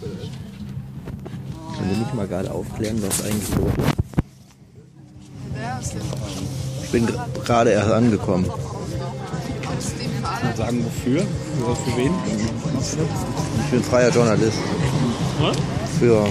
Kann du mich mal gerade aufklären, was eigentlich los ist? Ich bin gerade erst angekommen. Kann sagen, wofür? Für wen? Ich bin freier Journalist. Was? Für